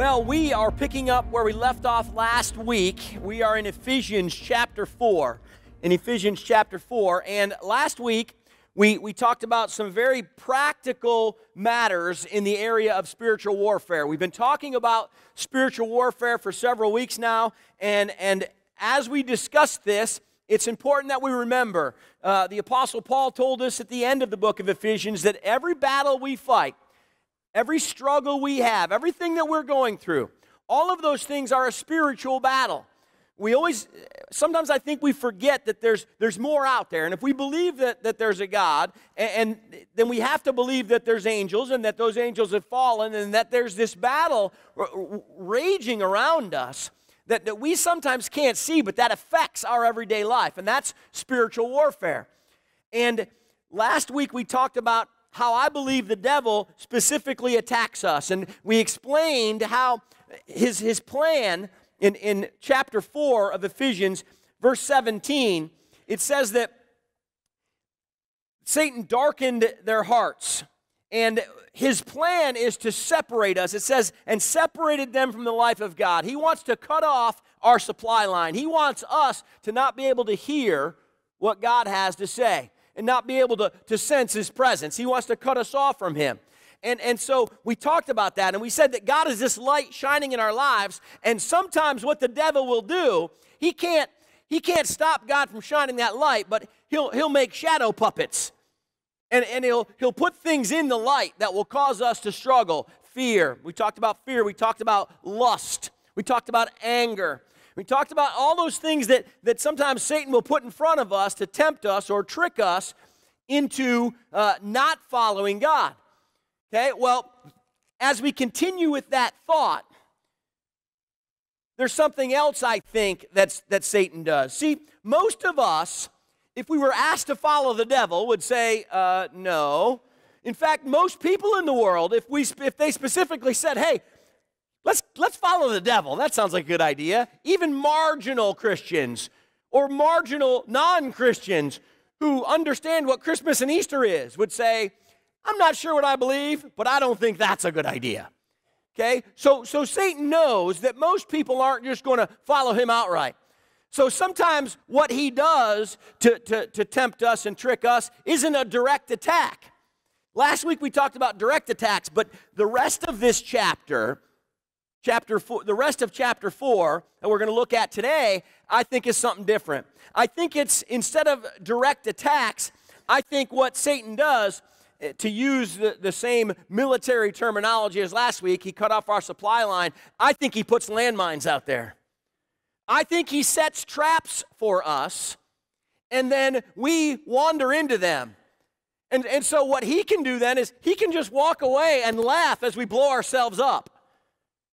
Well, we are picking up where we left off last week. We are in Ephesians chapter 4. In Ephesians chapter 4. And last week, we, we talked about some very practical matters in the area of spiritual warfare. We've been talking about spiritual warfare for several weeks now. And, and as we discuss this, it's important that we remember uh, the Apostle Paul told us at the end of the book of Ephesians that every battle we fight, every struggle we have, everything that we're going through, all of those things are a spiritual battle. We always, sometimes I think we forget that there's, there's more out there. And if we believe that, that there's a God, and, and then we have to believe that there's angels and that those angels have fallen and that there's this battle raging around us that, that we sometimes can't see, but that affects our everyday life. And that's spiritual warfare. And last week we talked about how I believe the devil specifically attacks us. And we explained how his, his plan in, in chapter 4 of Ephesians, verse 17, it says that Satan darkened their hearts. And his plan is to separate us. It says, and separated them from the life of God. He wants to cut off our supply line. He wants us to not be able to hear what God has to say and not be able to, to sense His presence. He wants to cut us off from Him. And, and so we talked about that, and we said that God is this light shining in our lives, and sometimes what the devil will do, he can't, he can't stop God from shining that light, but he'll, he'll make shadow puppets. And, and he'll, he'll put things in the light that will cause us to struggle. Fear. We talked about fear. We talked about lust. We talked about anger. We talked about all those things that, that sometimes Satan will put in front of us to tempt us or trick us into uh, not following God. Okay, well, as we continue with that thought, there's something else I think that's, that Satan does. See, most of us, if we were asked to follow the devil, would say, uh, no. In fact, most people in the world, if, we, if they specifically said, hey, let's, let's follow the devil, that sounds like a good idea. Even marginal Christians or marginal non Christians who understand what Christmas and Easter is would say, I'm not sure what I believe, but I don't think that's a good idea. Okay? So, so Satan knows that most people aren't just going to follow him outright. So sometimes what he does to, to, to tempt us and trick us isn't a direct attack. Last week we talked about direct attacks, but the rest of this chapter, chapter four, the rest of chapter four that we're going to look at today, I think is something different. I think it's instead of direct attacks, I think what Satan does eh, to use the, the same military terminology as last week, he cut off our supply line. I think he puts landmines out there. I think he sets traps for us, and then we wander into them. And, and so, what he can do then is he can just walk away and laugh as we blow ourselves up.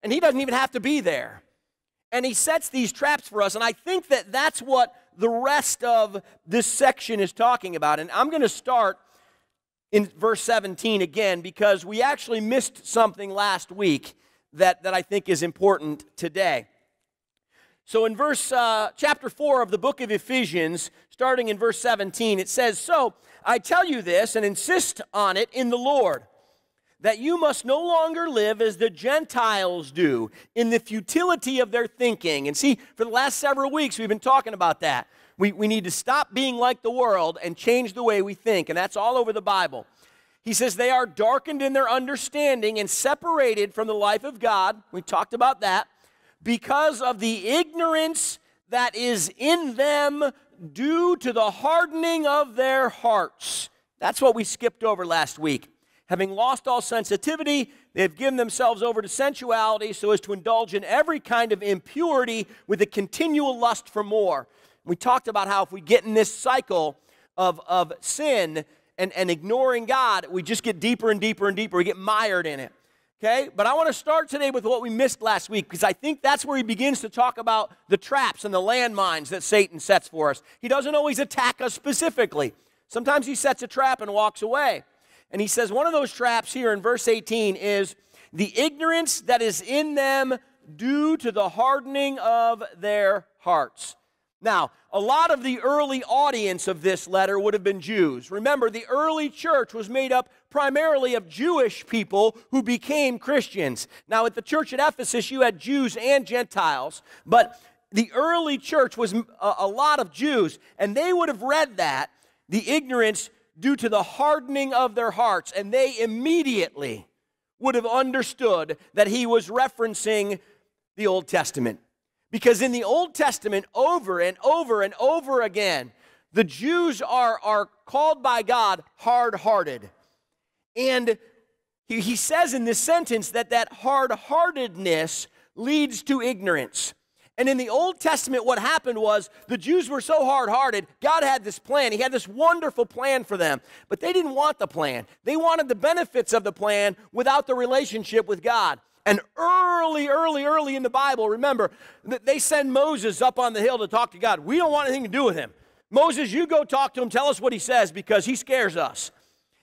And he doesn't even have to be there. And he sets these traps for us. And I think that that's what the rest of this section is talking about. And I'm going to start in verse 17 again because we actually missed something last week that, that I think is important today. So in verse uh, chapter 4 of the book of Ephesians, starting in verse 17, it says, So I tell you this and insist on it in the Lord, that you must no longer live as the Gentiles do, in the futility of their thinking. And see, for the last several weeks, we've been talking about that. We, we need to stop being like the world and change the way we think. And that's all over the Bible. He says they are darkened in their understanding and separated from the life of God. We talked about that. Because of the ignorance that is in them due to the hardening of their hearts. That's what we skipped over last week. Having lost all sensitivity, they've given themselves over to sensuality so as to indulge in every kind of impurity with a continual lust for more. We talked about how if we get in this cycle of, of sin and, and ignoring God, we just get deeper and deeper and deeper. We get mired in it. Okay? But I want to start today with what we missed last week because I think that's where he begins to talk about the traps and the landmines that Satan sets for us. He doesn't always attack us specifically, sometimes he sets a trap and walks away. And he says one of those traps here in verse 18 is the ignorance that is in them due to the hardening of their hearts. Now, a lot of the early audience of this letter would have been Jews. Remember, the early church was made up primarily of Jewish people who became Christians. Now, at the church at Ephesus, you had Jews and Gentiles, but the early church was uh, a, lot of Jews, and they would have read that, the ignorance due to the hardening of their hearts, and they immediately would have understood that he was referencing the Old Testament. Because in the Old Testament, over and over and over again, the Jews are, are called by God hard hearted. And he, he says in this sentence that that hard heartedness leads to ignorance. And in the Old Testament, what happened was the Jews were so hard hearted, God had this plan. He had this wonderful plan for them, but they didn't want the plan. They wanted the benefits of the plan without the relationship with God. And early, early, early in the Bible, remember, that they send Moses up on the hill to talk to God. We don't want anything to do with him. Moses, you go talk to him, tell us what he says because he scares us.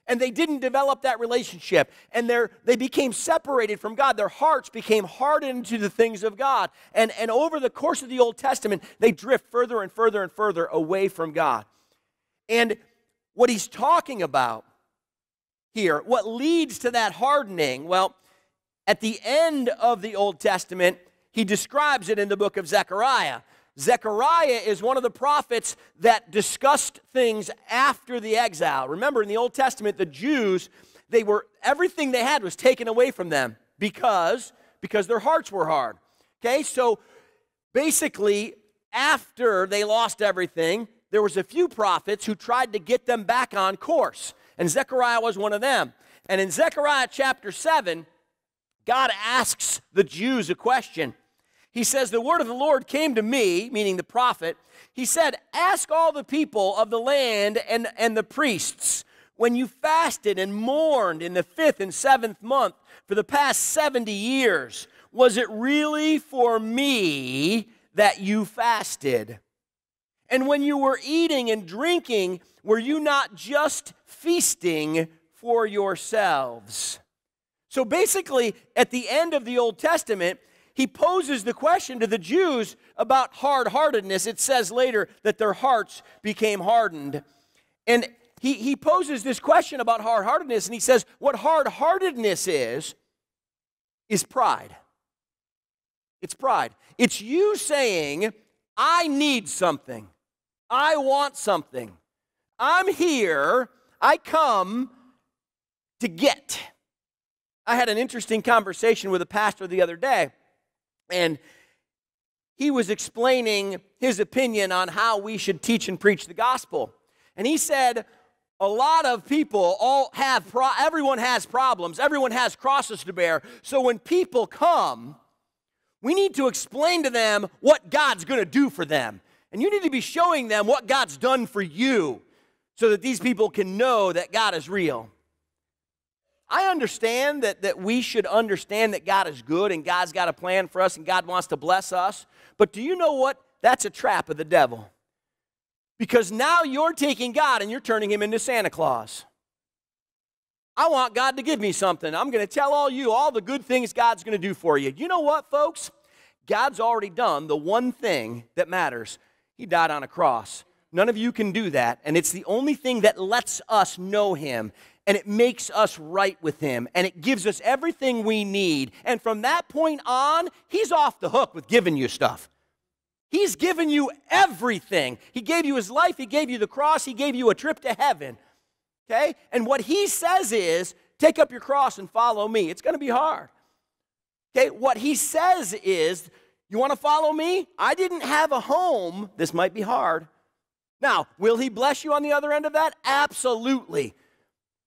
And they didn't develop that relationship. And they became separated from God. Their hearts became hardened to the things of God. And, and over the course of the Old Testament, they drift further and further and further away from God. And what he's talking about here, what leads to that hardening, well, at the end of the Old Testament, he describes it in the book of Zechariah. Zechariah is one of the prophets that discussed things after the exile. Remember, in the Old Testament, the Jews, they were everything they had was taken away from them because because their hearts were hard. Okay, so basically, after they lost everything, there was a few prophets who tried to get them back on course, and Zechariah was one of them. And in Zechariah chapter 7, God asks the Jews a question. He says, The word of the Lord came to me, meaning the prophet. He said, Ask all the people of the land and, and the priests, when you fasted and mourned in the fifth and seventh month for the past 70 years, was it really for me that you fasted? And when you were eating and drinking, were you not just feasting for yourselves? So basically, at the end of the Old Testament, he poses the question to the Jews about hard heartedness. It says later that their hearts became hardened. And he, he poses this question about hard heartedness, and he says, What hard heartedness is, is pride. It's pride. It's you saying, I need something, I want something. I'm here, I come to get. I had an interesting conversation with a pastor the other day, and he was explaining his opinion on how we should teach and preach the gospel. And he said, a lot of people all have pro- everyone has problems. Everyone has crosses to bear. So when people come we need to explain to them what god's going to do for them. And you need to be showing them what god's done for you so that these people can know that god is real I understand that, that we should understand that God is good and God's got a plan for us and God wants to bless us. But do you know what? That's a trap of the devil. Because now you're taking God and you're turning him into Santa Claus. I want God to give me something. I'm going to tell all you all the good things God's going to do for you. You know what, folks? God's already done the one thing that matters. He died on a cross. None of you can do that. And it's the only thing that lets us know Him and it makes us right with Him, and it gives us everything we need. And from that point on, He's off the hook with giving you stuff. He's given you everything. He gave you His life, He gave you the cross, He gave you a trip to heaven. Okay? And what He says is, take up your cross and follow me. It's going to be hard. Okay? What He says is, you want to follow me? I didn't have a home. This might be hard. Now, will He bless you on the other end of that? Absolutely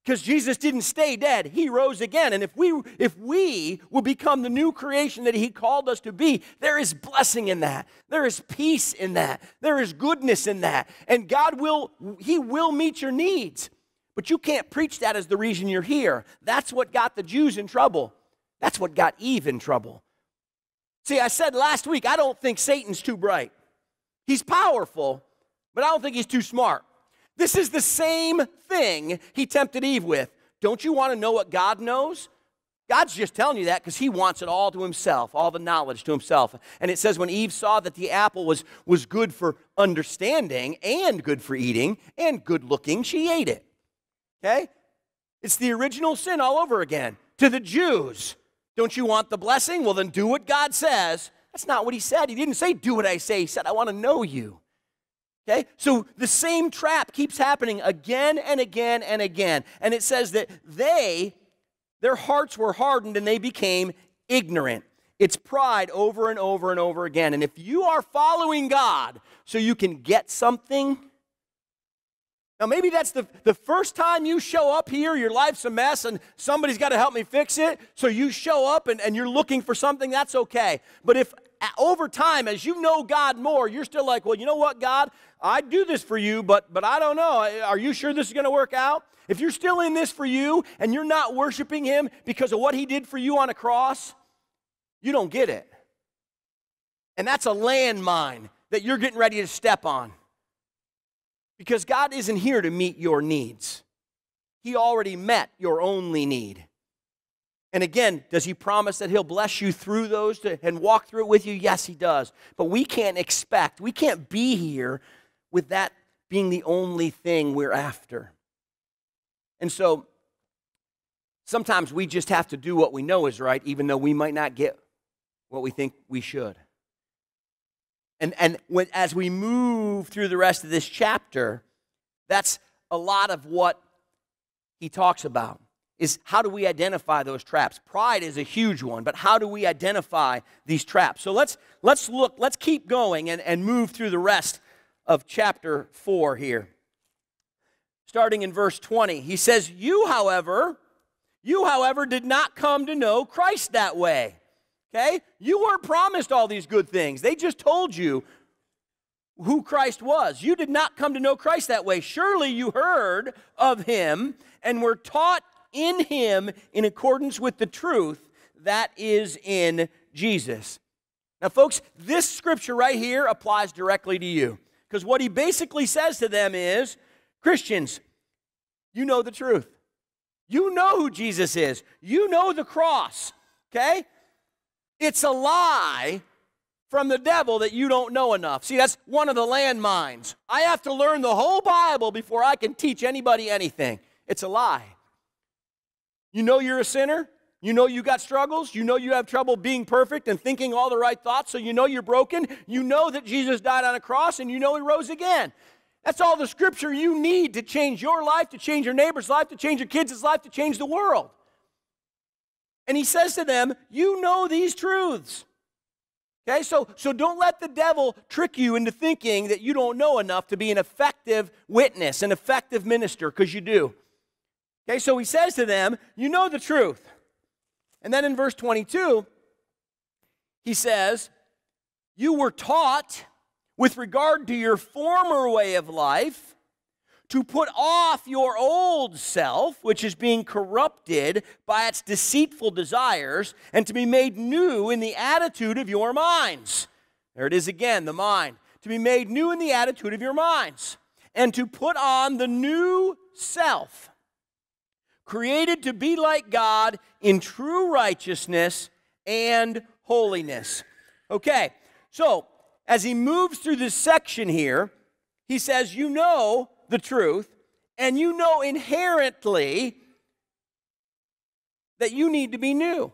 because Jesus didn't stay dead. He rose again. And if we if we will become the new creation that he called us to be, there is blessing in that. There is peace in that. There is goodness in that. And God will he will meet your needs. But you can't preach that as the reason you're here. That's what got the Jews in trouble. That's what got Eve in trouble. See, I said last week, I don't think Satan's too bright. He's powerful, but I don't think he's too smart. This is the same thing he tempted Eve with. Don't you want to know what God knows? God's just telling you that because he wants it all to himself, all the knowledge to himself. And it says when Eve saw that the apple was, was good for understanding and good for eating and good looking, she ate it. Okay? It's the original sin all over again. To the Jews, don't you want the blessing? Well, then do what God says. That's not what he said. He didn't say, do what I say. He said, I want to know you. Okay? So the same trap keeps happening again and again and again. And it says that they, their hearts were hardened and they became ignorant. It's pride over and over and over again. And if you are following God so you can get something, now, maybe that's the, the first time you show up here, your life's a mess, and somebody's got to help me fix it. So you show up and, and you're looking for something, that's okay. But if over time, as you know God more, you're still like, well, you know what, God, I do this for you, but, but I don't know. Are you sure this is going to work out? If you're still in this for you and you're not worshiping Him because of what He did for you on a cross, you don't get it. And that's a landmine that you're getting ready to step on. Because God isn't here to meet your needs, He already met your only need. And again, does He promise that He'll bless you through those to, and walk through it with you? Yes, He does. But we can't expect, we can't be here with that being the only thing we're after. And so sometimes we just have to do what we know is right, even though we might not get what we think we should. And, and when, as we move through the rest of this chapter, that's a lot of what he talks about is how do we identify those traps pride is a huge one but how do we identify these traps so let's let's look let's keep going and, and move through the rest of chapter 4 here starting in verse 20 he says you however you however did not come to know christ that way Okay? You weren't promised all these good things. They just told you who Christ was. You did not come to know Christ that way. Surely you heard of him and were taught in him in accordance with the truth that is in Jesus. Now, folks, this scripture right here applies directly to you. Because what he basically says to them is Christians, you know the truth. You know who Jesus is. You know the cross. Okay? It's a lie from the devil that you don't know enough. See, that's one of the landmines. I have to learn the whole Bible before I can teach anybody anything. It's a lie. You know you're a sinner. You know you got struggles. You know you have trouble being perfect and thinking all the right thoughts, so you know you're broken. You know that Jesus died on a cross and you know he rose again. That's all the scripture you need to change your life, to change your neighbor's life, to change your kids' life, to change the world. And he says to them, You know these truths. Okay, so, so don't let the devil trick you into thinking that you don't know enough to be an effective witness, an effective minister, because you do. Okay, so he says to them, You know the truth. And then in verse 22, he says, You were taught with regard to your former way of life to put off your old self, which is being corrupted by its deceitful desires, and to be made new in the attitude of your minds. There it is again, the mind. To be made new in the attitude of your minds, and to put on the new self, created to be like God in true righteousness and holiness. Okay, so as he moves through this section here, he says, You know the truth, and you know inherently that you need to be new.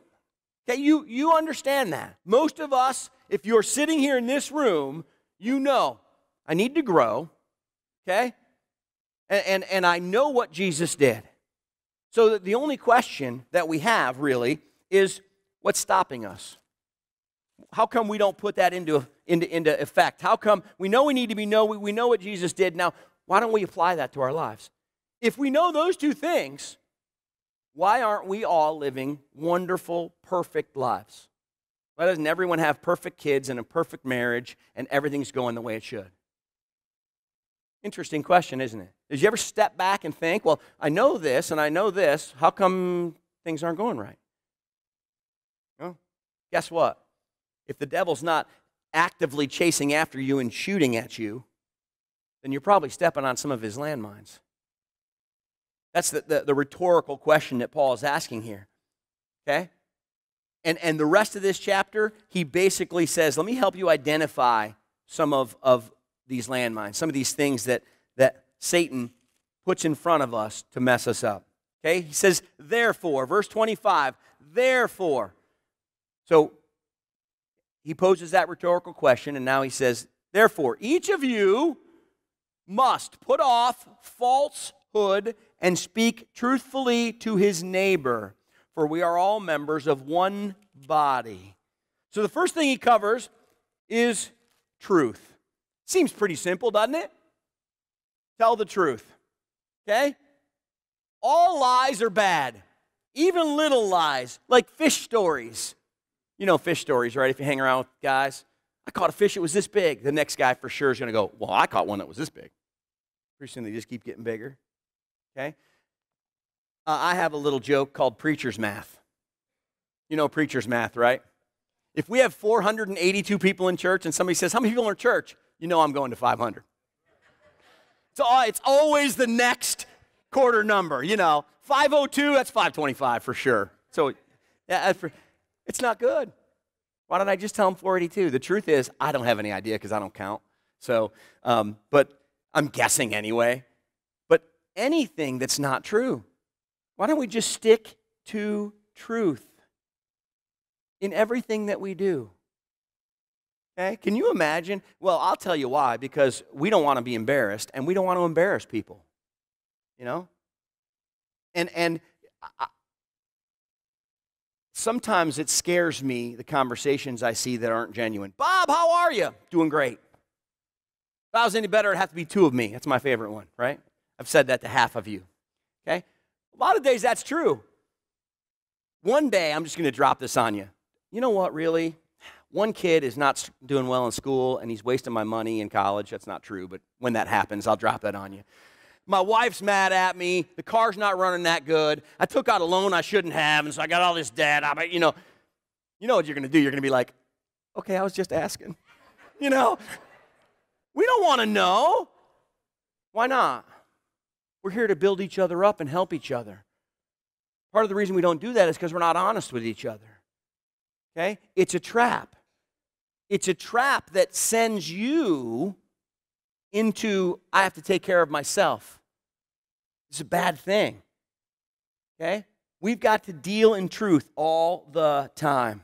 Okay, you, you understand that. Most of us, if you're sitting here in this room, you know, I need to grow, okay? And, and, and I know what Jesus did. So the only question that we have really is what's stopping us? How come we don't put that into, into, into effect? How come we know we need to be know, we, we know what Jesus did. Now, why don't we apply that to our lives? If we know those two things, why aren't we all living wonderful, perfect lives? Why doesn't everyone have perfect kids and a perfect marriage and everything's going the way it should? Interesting question, isn't it? Did you ever step back and think, well, I know this and I know this. How come things aren't going right? Well, guess what? If the devil's not actively chasing after you and shooting at you, then you're probably stepping on some of his landmines. That's the, the, the, rhetorical question that Paul is asking here. Okay? And, and the rest of this chapter, he basically says, let me help you identify some of, of these landmines, some of these things that, that Satan puts in front of us to mess us up. Okay? He says, therefore, verse 25, therefore. So he poses that rhetorical question, and now he says, therefore, each of you must put off falsehood and speak truthfully to his neighbor, for we are all members of one body. So the first thing he covers is truth. Seems pretty simple, doesn't it? Tell the truth. Okay? All lies are bad, even little lies, like fish stories. You know fish stories, right? If you hang around with guys, I caught a fish, it was this big. The next guy for sure is going to go, Well, I caught one that was this big. Pretty soon they just keep getting bigger. Okay? Uh, I have a little joke called preacher's math. You know preacher's math, right? If we have 482 people in church and somebody says, How many people are in church? You know I'm going to 500. It's always the next quarter number, you know. 502, that's 525 for sure. So yeah, it's not good. Why don't I just tell them 482? The truth is, I don't have any idea because I don't count. So, um, but I'm guessing anyway. But anything that's not true, why don't we just stick to truth in everything that we do? Okay? Can you imagine? Well, I'll tell you why because we don't want to be embarrassed and we don't want to embarrass people. You know? And and I, sometimes it scares me the conversations I see that aren't genuine. Bob, how are you? Doing great. If I was any better, it'd have to be two of me. That's my favorite one, right? I've said that to half of you. Okay? A lot of days that's true. One day I'm just going to drop this on you. You know what, really? One kid is not doing well in school and he's wasting my money in college. That's not true, but when that happens, I'll drop that on you. My wife's mad at me. The car's not running that good. I took out a loan I shouldn't have, and so I got all this debt. I, you know, you know what you're going to do? You're going to be like, okay, I was just asking. You know, we don't want to know. Why not? We're here to build each other up and help each other. Part of the reason we don't do that is because we're not honest with each other. Okay? It's a trap. It's a trap that sends you into, I have to take care of myself. It's a bad thing. Okay? We've got to deal in truth all the time.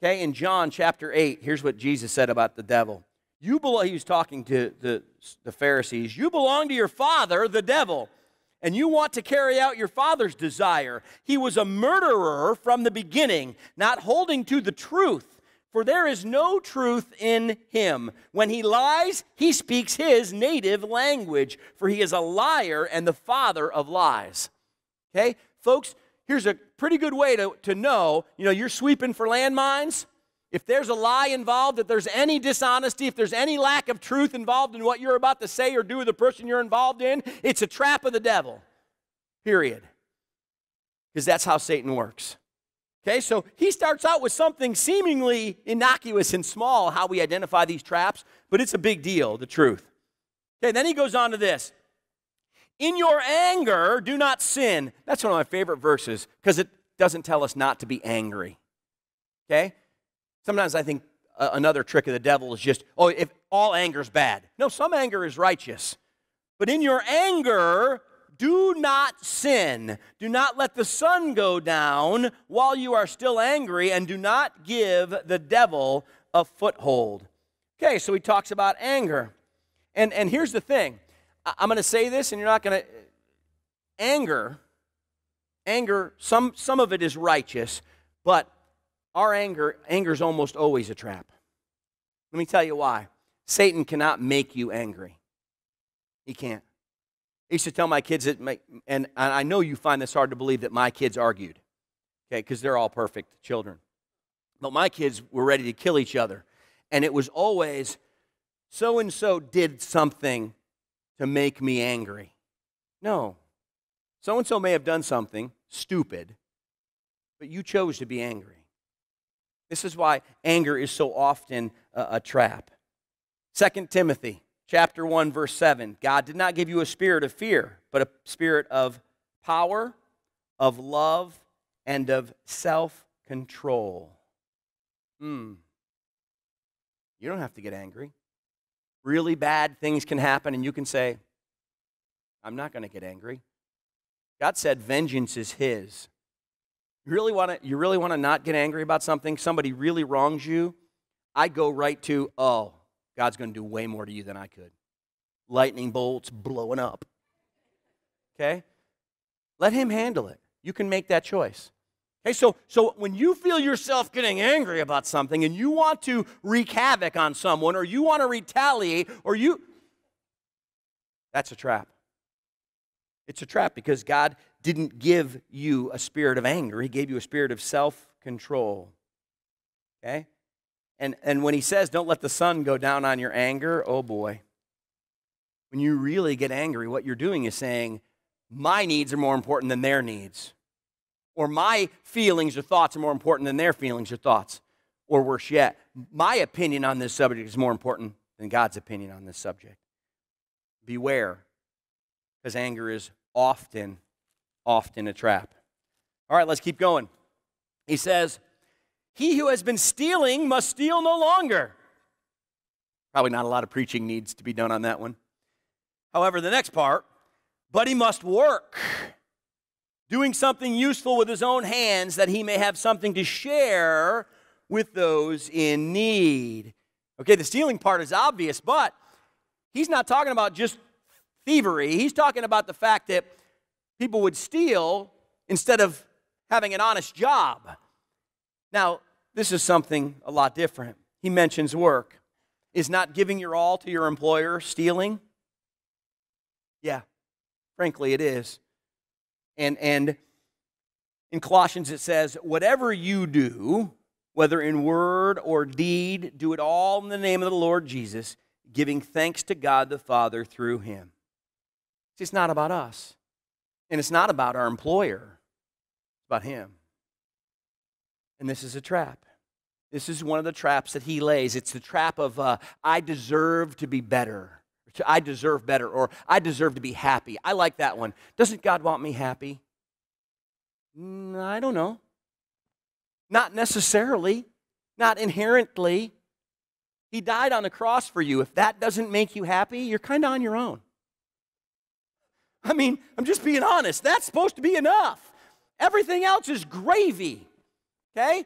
Okay, in John chapter 8, here's what Jesus said about the devil. You belong, he was talking to the, the Pharisees. You belong to your father, the devil, and you want to carry out your father's desire. He was a murderer from the beginning, not holding to the truth for there is no truth in him. When he lies, he speaks his native language, for he is a liar and the father of lies. Okay? Folks, here's a pretty good way to, to know you know, you're sweeping for landmines. If there's a lie involved, if there's any dishonesty, if there's any lack of truth involved in what you're about to say or do with the person you're involved in, it's a trap of the devil. Period. Because that's how Satan works. Okay, so he starts out with something seemingly innocuous and small, how we identify these traps, but it's a big deal, the truth. Okay, then he goes on to this. In your anger, do not sin. That's one of my favorite verses because it doesn't tell us not to be angry. Okay? Sometimes I think uh, another trick of the devil is just, oh, if all anger is bad. No, some anger is righteous. But in your anger, do not sin. Do not let the sun go down while you are still angry, and do not give the devil a foothold. Okay, so he talks about anger. And, and here's the thing I'm going to say this, and you're not going to. Anger, anger, some, some of it is righteous, but our anger, anger is almost always a trap. Let me tell you why. Satan cannot make you angry. He can't. I used to tell my kids that, my, and I know you find this hard to believe that my kids argued, okay, because they're all perfect children. But my kids were ready to kill each other. And it was always, so and so did something to make me angry. No. So and so may have done something stupid, but you chose to be angry. This is why anger is so often a, a trap. Second Timothy chapter 1 verse 7 god did not give you a spirit of fear but a spirit of power of love and of self control. Hmm. You don't have to get angry. Really bad things can happen, and you can say, I'm not going to get angry. God said, Vengeance is His. You really want to you really want to not get angry about something? Somebody really wrongs you? I go right to, oh, God's going to do way more to you than I could. Lightning bolts blowing up. Okay? Let him handle it. You can make that choice. Okay, so, so when you feel yourself getting angry about something and you want to wreak havoc on someone or you want to retaliate or you, that's a trap. It's a trap because God didn't give you a spirit of anger, He gave you a spirit of self control. Okay? And, and when He says, don't let the sun go down on your anger, oh boy. When you really get angry, what you're doing is saying, my needs are more important than their needs. Or my feelings or thoughts are more important than their feelings or thoughts. Or worse yet, my opinion on this subject is more important than God's opinion on this subject. Beware, because anger is often, often a trap. All right, let's keep going. He says, He who has been stealing must steal no longer. Probably not a lot of preaching needs to be done on that one. However, the next part, but he must work doing something useful with his own hands that he may have something to share with those in need. Okay, the stealing part is obvious, but he's not talking about just thievery. He's talking about the fact that people would steal instead of having an honest job. Now, this is something a lot different. He mentions work. Is not giving your all to your employer stealing? Yeah, frankly, it is. And, and in Colossians it says, whatever you do, whether in word or deed, do it all in the name of the Lord Jesus, giving thanks to God the Father through him. See, it's not about us. And it's not about our employer. It's about him. And this is a trap. This is one of the traps that he lays. It's the trap of, uh, I deserve to be better. I deserve better, or I deserve to be happy. I like that one. Doesn't God want me happy? Mm, I don't know. Not necessarily, not inherently. He died on the cross for you. If that doesn't make you happy, you're kind of on your own. I mean, I'm just being honest. That's supposed to be enough. Everything else is gravy. Okay?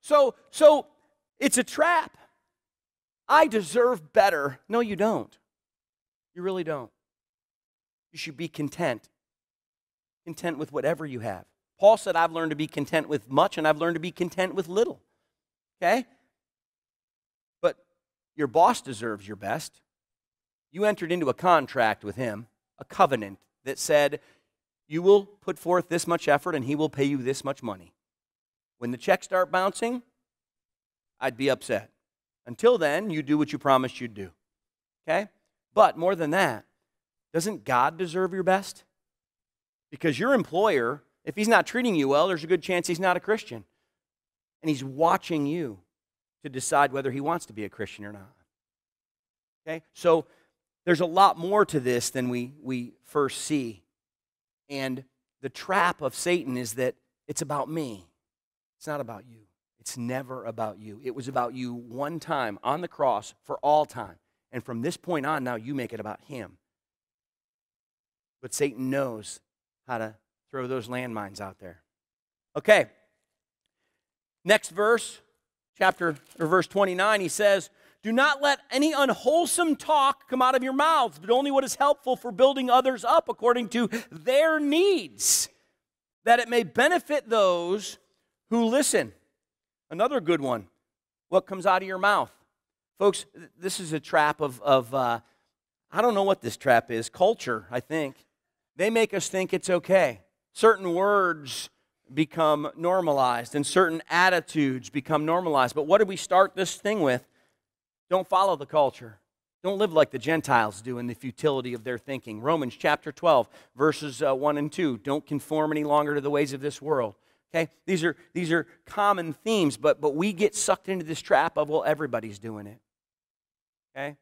So so it's a trap. I deserve better. No, you don't. You really don't. You should be content. Content with whatever you have. Paul said, I've learned to be content with much and I've learned to be content with little. Okay? But your boss deserves your best. You entered into a contract with him, a covenant that said, you will put forth this much effort and he will pay you this much money. When the checks start bouncing, I'd be upset. Until then, you do what you promised you'd do. Okay? But more than that, doesn't God deserve your best? Because your employer, if he's not treating you well, there's a good chance he's not a Christian. And he's watching you to decide whether he wants to be a Christian or not. Okay? So there's a lot more to this than we, we first see. And the trap of Satan is that it's about me, it's not about you. It's never about you. It was about you one time on the cross for all time. And from this point on, now you make it about him. But Satan knows how to throw those landmines out there. Okay. Next verse, chapter or verse 29, he says, Do not let any unwholesome talk come out of your mouths, but only what is helpful for building others up according to their needs, that it may benefit those who listen. Another good one. What comes out of your mouth? Folks, this is a trap of, of uh, I don't know what this trap is, culture, I think. They make us think it's okay. Certain words become normalized and certain attitudes become normalized. But what did we start this thing with? Don't follow the culture. Don't live like the Gentiles do in the futility of their thinking. Romans chapter 12, verses uh, 1 and 2. Don't conform any longer to the ways of this world. Okay? These are, these are common themes, but, but we get sucked into this trap of, well, everybody's doing it. Okay?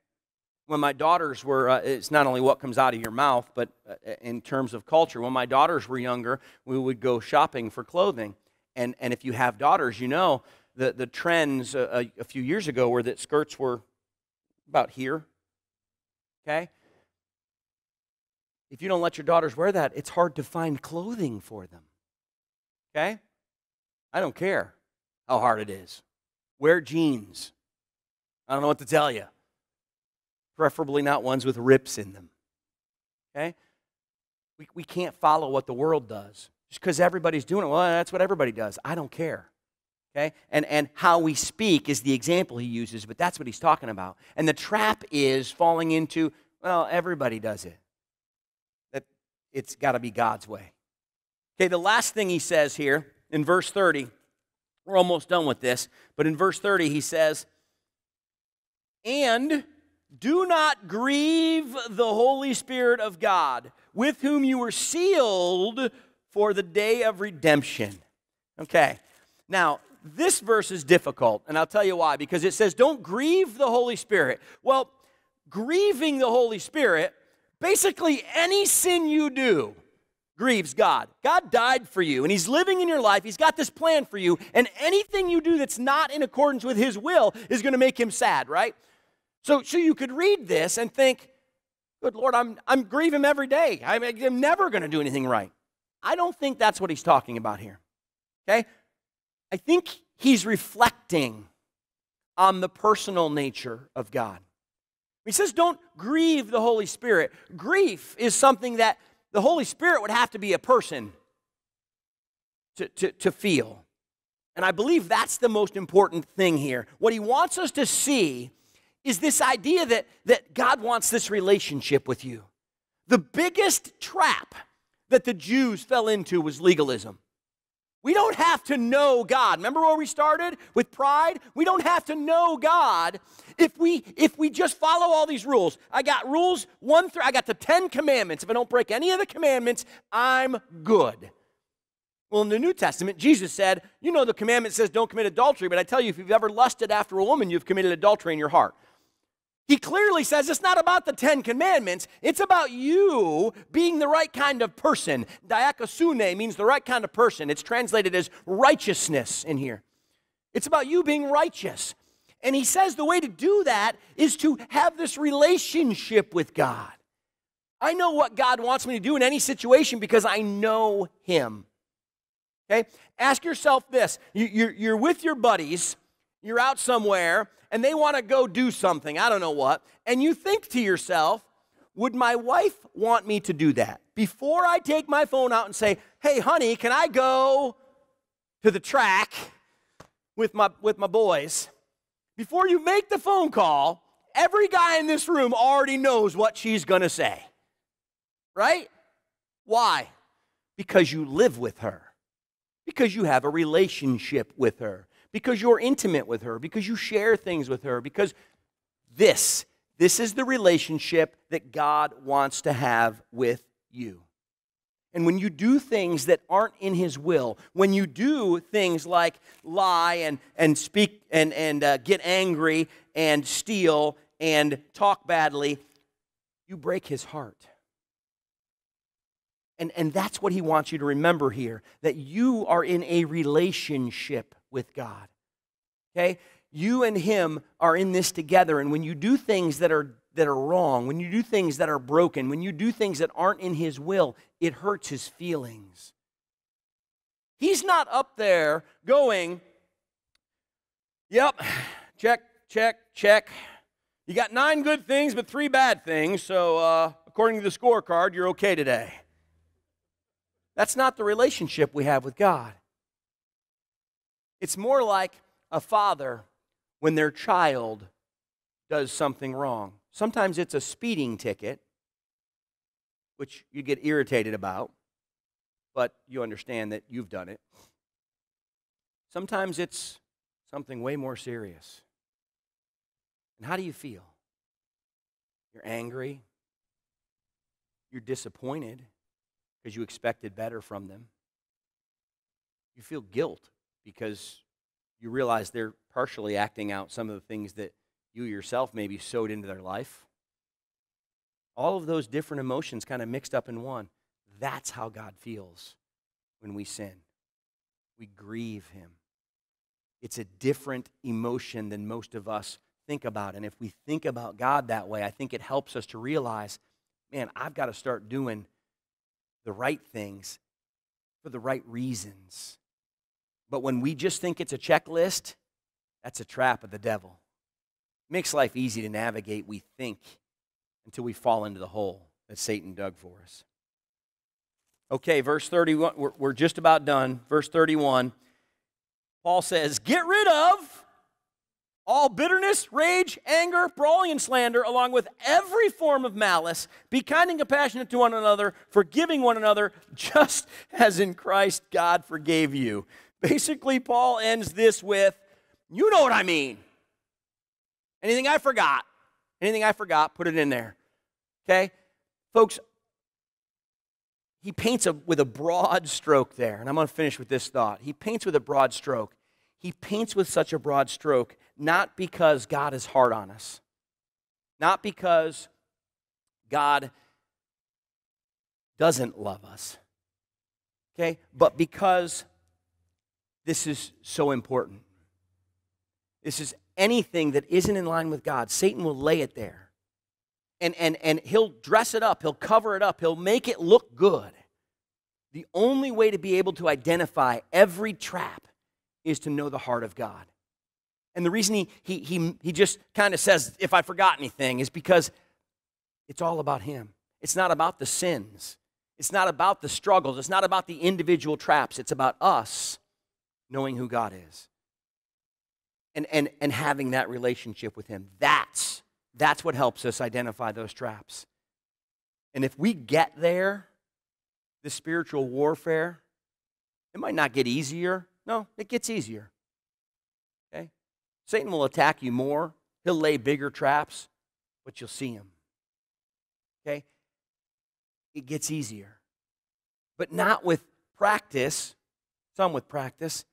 when my daughters were, uh, it's not only what comes out of your mouth, but uh, in terms of culture, when my daughters were younger, we would go shopping for clothing. And, and if you have daughters, you know the, the trends a, uh, a, a few years ago were that skirts were about here. Okay? If you don't let your daughters wear that, it's hard to find clothing for them. Okay? I don't care how hard it is. Wear jeans. I don't know what to tell you. Preferably not ones with rips in them. Okay? We, we can't follow what the world does. Just because everybody's doing it, well, that's what everybody does. I don't care. Okay? And, and how we speak is the example he uses, but that's what he's talking about. And the trap is falling into, well, everybody does it. That it's got to be God's way. Okay, the last thing he says here in verse 30, we're almost done with this, but in verse 30 he says, And do not grieve the Holy Spirit of God, with whom you were sealed for the day of redemption. Okay, now this verse is difficult, and I'll tell you why. Because it says, Don't grieve the Holy Spirit. Well, grieving the Holy Spirit, basically any sin you do grieves God. God died for you, and He's living in your life. He's got this plan for you, and anything you do that's not in accordance with His will is going to make Him sad, right? So, so you could read this and think, Good Lord, I'm, I'm grieving every day. I'm, I'm never going to do anything right. I don't think that's what He's talking about here. Okay? I think he's reflecting on the personal nature of God. He says, Don't grieve the Holy Spirit. Grief is something that the Holy Spirit would have to be a person to, to, to feel. And I believe that's the most important thing here. What he wants us to see is this idea that, that God wants this relationship with you. The biggest trap that the Jews fell into was legalism. We don't have to know God. Remember where we started with pride? We don't have to know God if we if we just follow all these rules. I got rules 1 through I got the 10 commandments. If I don't break any of the commandments, I'm good. Well, in the New Testament, Jesus said, you know the commandment says don't commit adultery, but I tell you if you've ever lusted after a woman, you've committed adultery in your heart. He clearly says it's not about the Ten Commandments, it's about you being the right kind of person. Dikaiosune means the right kind of person. It's translated as righteousness in here. It's about you being righteous. And he says the way to do that is to have this relationship with God. I know what God wants me to do in any situation because I know Him. Okay? Ask yourself this you, are with your buddies, you're out somewhere, and they want to go do something, I don't know what, and you think to yourself, would my wife want me to do that? Before I take my phone out and say, hey, honey, can I go to the track with my, with my boys? Before you make the phone call, every guy in this room already knows what she's going to say. Right? Why? Because you live with her, because you have a relationship with her because you're intimate with her, because you share things with her, because this, this is the relationship that God wants to have with you. And when you do things that aren't in His will, when you do things like lie and, and speak and, and uh, get angry and steal and talk badly, you break His heart. And, and that's what He wants you to remember here that you are in a relationship with God. Okay? You and him are in this together and when you do things that are that are wrong, when you do things that are broken, when you do things that aren't in his will, it hurts his feelings. He's not up there going, "Yep, check, check, check. You got nine good things, but three bad things. So, uh, according to the scorecard, you're okay today. That's not the relationship we have with God. It's more like a father when their child does something wrong. Sometimes it's a speeding ticket, which you get irritated about, but you understand that you've done it. Sometimes it's something way more serious. And how do you feel? You're angry. You're disappointed because you expected better from them. You feel guilt because you realize they're partially acting out some of the things that you yourself maybe sowed into their life. all of those different emotions kind of mixed up in one. That's how God feels when we sin. We grieve Him. It's a different emotion than most of us think about. And if we think about God that way, I think it helps us to realize man, I've got to start doing the right things for the right reasons. But when we just think it's a checklist, that's a trap of the devil. It makes life easy to navigate, we think, until we fall into the hole that Satan dug for us. Okay, verse 31, we're, we're just about done. Verse 31, Paul says, Get rid of all bitterness, rage, anger, brawling, and slander, along with every form of malice. Be kind and compassionate to one another, forgiving one another, just as in Christ God forgave you. Basically, Paul ends this with, You know what I mean. Anything I forgot, anything I forgot, put it in there. Okay? Folks, he paints a, with a broad stroke there, and I'm going to finish with this thought. He paints with a broad stroke. He paints with such a broad stroke not because God is hard on us, not because God doesn't love us, okay, but because this is so important. This is anything that isn't in line with God. Satan will lay it there. And, and, and he'll dress it up, he'll cover it up, he'll make it look good. The only way to be able to identify every trap is to know the heart of God. And the reason he, he, he, he just kind of says, if I forgot anything, is because it's all about him. It's not about the sins, it's not about the struggles, it's not about the individual traps. It's about us knowing who God is and, and, and having that relationship with him. That's, that's what helps us identify those traps. And if we get there, the spiritual warfare, it might not get easier, no, it gets easier. Okay? Satan will attack you more, he'll lay bigger traps, but you'll see him. Okay? It gets easier. But not with practice, some with practice,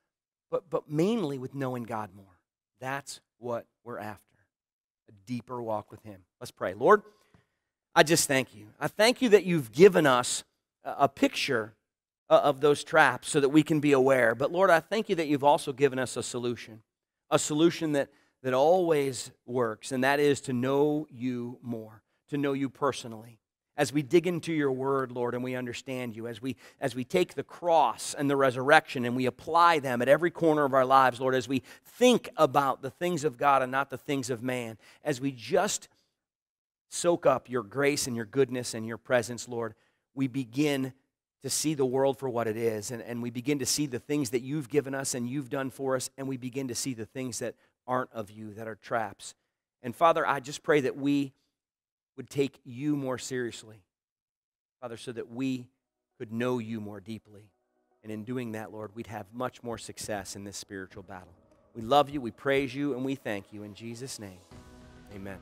but, but mainly with knowing God more. That's what we're after a deeper walk with Him. Let's pray. Lord, I just thank you. I thank you that you've given us a picture of those traps so that we can be aware. But Lord, I thank you that you've also given us a solution, a solution that, that always works, and that is to know you more, to know you personally. As we dig into your word, Lord, and we understand you, as we, as we take the cross and the resurrection and we apply them at every corner of our lives, Lord, as we think about the things of God and not the things of man, as we just soak up your grace and your goodness and your presence, Lord, we begin to see the world for what it is. And, and we begin to see the things that you've given us and you've done for us. And we begin to see the things that aren't of you, that are traps. And Father, I just pray that we would take you more seriously, Father, so that we could know you more deeply. And in doing that, Lord, we'd have much more success in this spiritual battle. We love you, we praise you, and we thank you. In Jesus' name, amen.